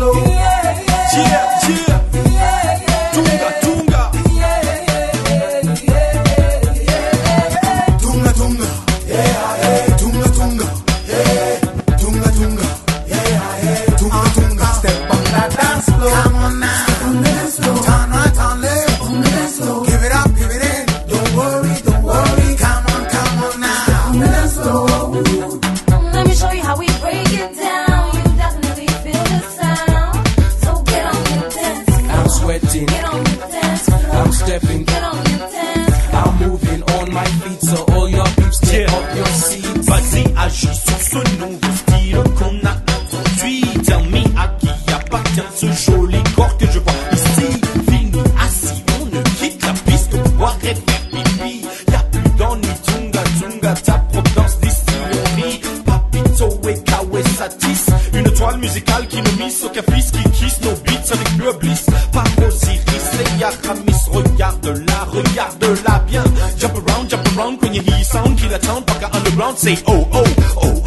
Hello. Yeah, yeah. yeah, yeah. Come on now. sweating. I'm stepping. I'm moving on my feet, so all your peeps yeah. your seats. Vas-y, agis sur ce nouveau style qu'on a introduit. Tell me à qui appartient ce joli corps que je vois ici. Fini, assis, on ne quitte la piste pour boire et. Y'a plus tunga tunga, ta. Papito et une toile musicale qui ne mise aucun fils qui kiss nos beats avec bliss regarde-la, regarde-la bien. Jump around, jump around, when you hear sound, kill a town, fuck underground, say oh, oh, oh.